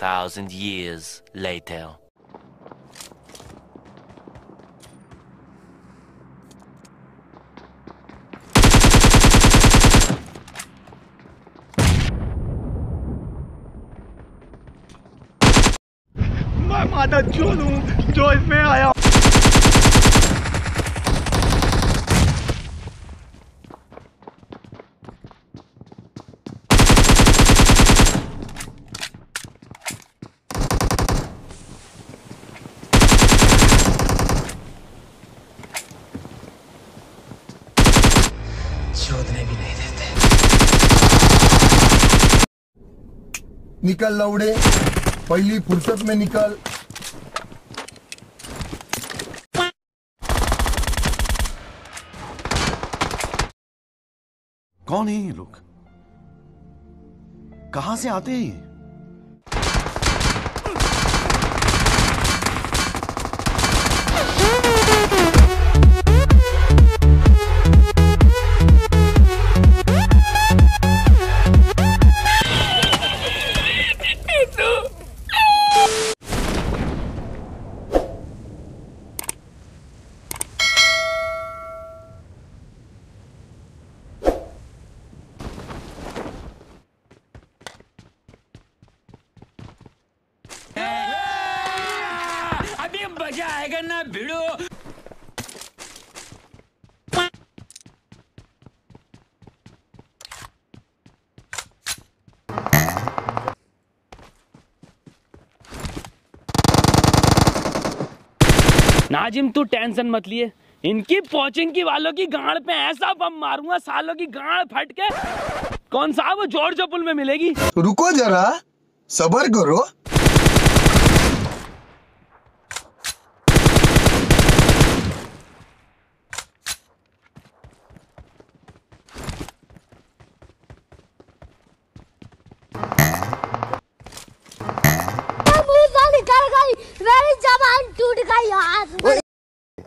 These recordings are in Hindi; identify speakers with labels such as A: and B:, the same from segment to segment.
A: 2,000 years later.
B: मैं माता चूल हूँ जो इसमें आया
C: निकल लौड़े पहली फुर्सत में निकल.
D: कौन है ये लोग? कहाँ से आते हैं ये?
E: मज़ा आएगा ना, भिड़ो।
F: नाजिम, तू टेंशन मत लिए। इनकी पोचिंग वालों की गाड़ पे ऐसा बम मारूँगा, सालों की गाड़ फट के कौन सा वो जॉर्ज पुल में मिलेगी?
C: रुको जरा, सबर करो।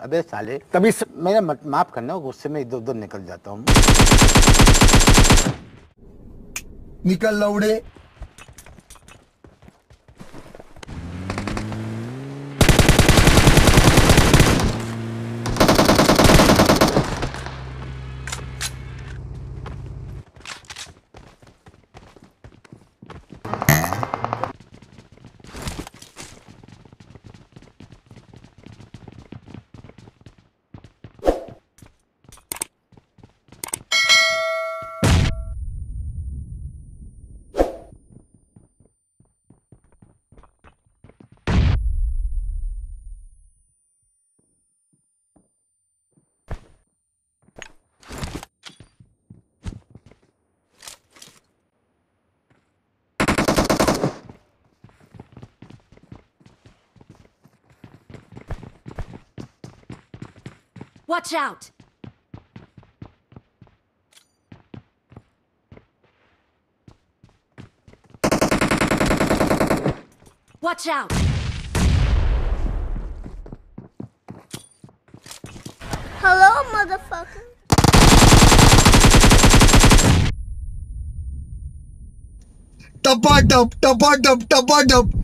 G: अबे साले तभी स... मेरा माफ़ करना गुस्से में इधर उधर निकल जाता हूँ।
C: निकल लौड़े।
H: Watch out! Watch out! Hello, motherfucker.
C: Tapa dump, tapa dump, tapa dump.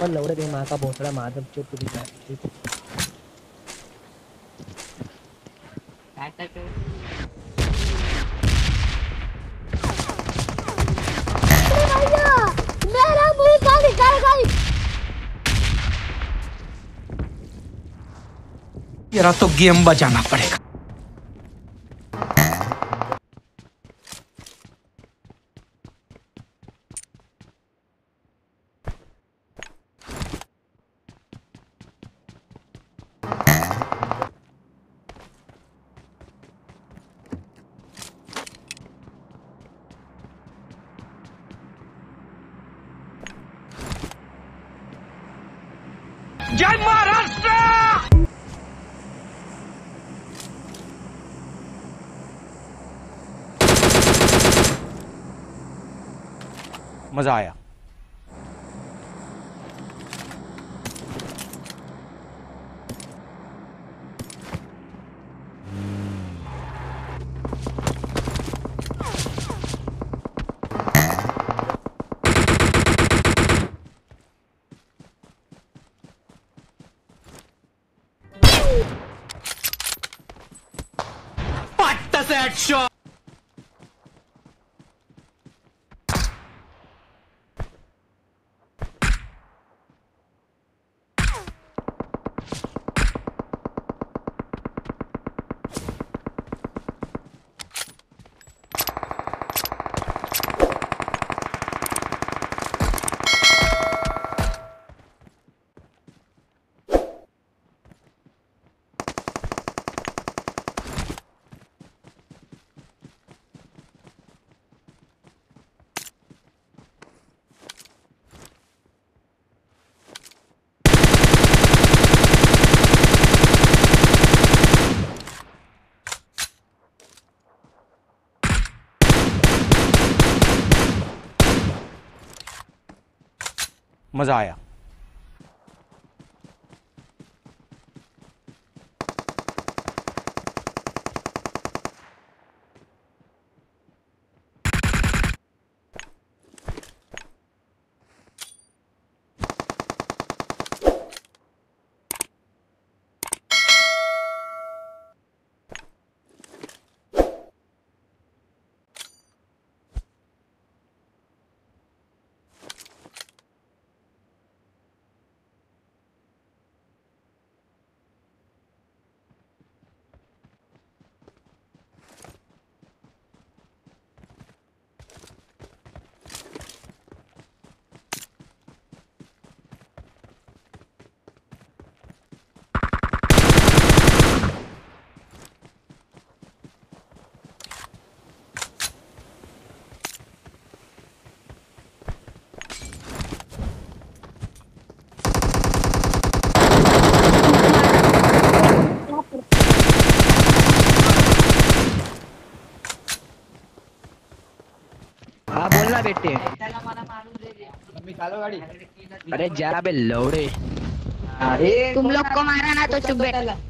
I: एम्पल लौड़े तेरी माँ का भोसड़ा माधव चुप भी है
H: भैया मेरा मुँह का निकल गई
E: जरा तो गेम बजाना पड़ेगा। जय महाराष्ट्र! मज़ा आया। shot. मज़ा आया।
I: बेटे अरे जरा बे लौड़े।
H: तुम लोग को मारा ना तो चुप बैठ।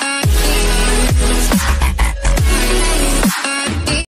J: Bye.